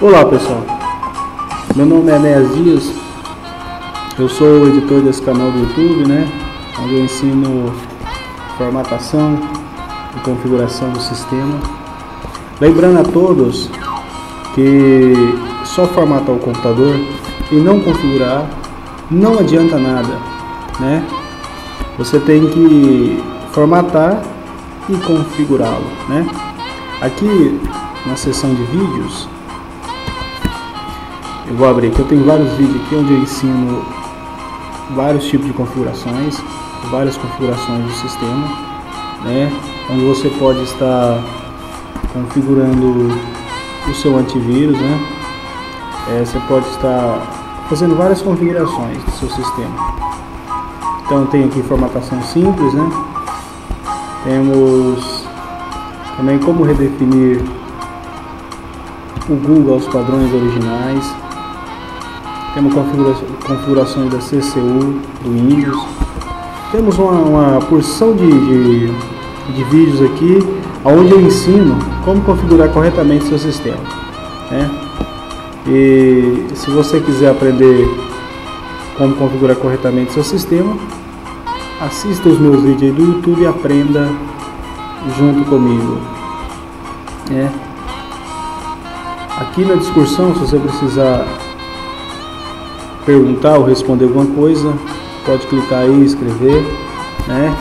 Olá pessoal, meu nome é Enéas Dias, eu sou o editor desse canal do YouTube, né? Onde eu ensino formatação e configuração do sistema. Lembrando a todos que só formatar o computador e não configurar não adianta nada, né? Você tem que formatar e configurá-lo, né? Aqui na seção de vídeos eu vou abrir aqui, eu tenho vários vídeos aqui onde eu ensino vários tipos de configurações, várias configurações do sistema, né? Onde você pode estar configurando o seu antivírus, né? É, você pode estar fazendo várias configurações do seu sistema. Então tem aqui formatação simples, né? Temos também como redefinir o Google aos padrões originais. Temos configurações da CCU, do Windows. Temos uma, uma porção de, de, de, vídeos aqui onde eu ensino como configurar corretamente seu sistema. Né? E se você quiser aprender como configurar corretamente seu sistema, assista os meus vídeos do YouTube e aprenda junto comigo. É. Aqui na discussão, se você precisar perguntar ou responder alguma coisa, pode clicar aí e escrever, né?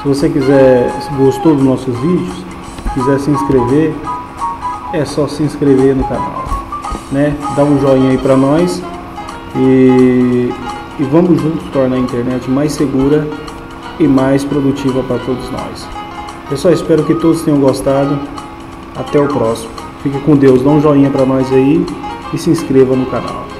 Se você quiser, se gostou dos nossos vídeos, quiser se inscrever, é só se inscrever no canal, né? Dá um joinha aí para nós e, e vamos juntos tornar a internet mais segura e mais produtiva para todos nós. Pessoal, espero que todos tenham gostado. Até o próximo. Fique com Deus, dá um joinha para nós aí e se inscreva no canal.